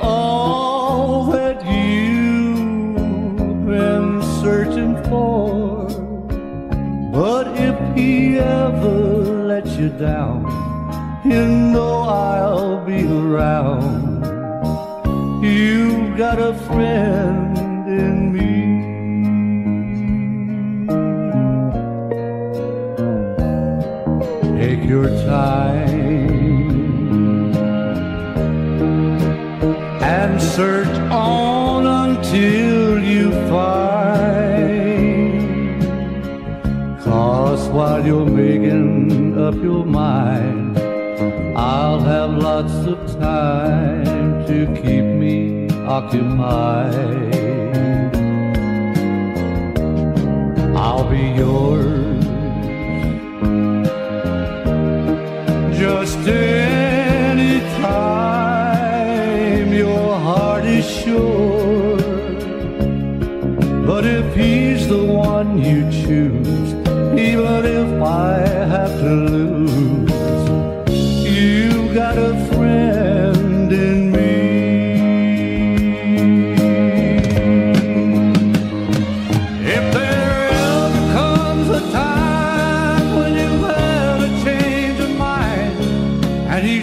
all that you've been searching for. But if he ever lets you down, you know I'll be around. You've got a friend in me. Take your time up your mind, I'll have lots of time to keep me occupied. I'll be yours just any time your heart is sure.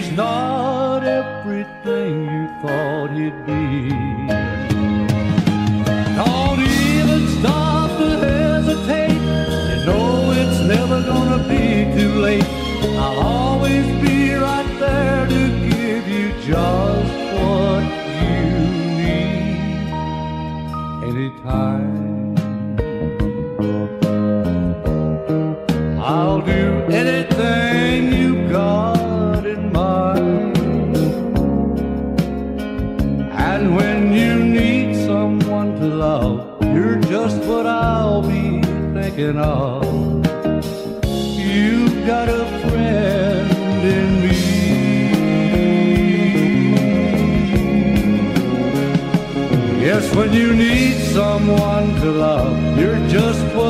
He's not everything you thought he'd be, don't even stop to hesitate. You know it's never gonna be too late. I'll always be right there to give you just what you need anytime. I'll do anything you got And when you need someone to love, you're just what I'll be thinking of. You've got a friend in me. Yes, when you need someone to love, you're just what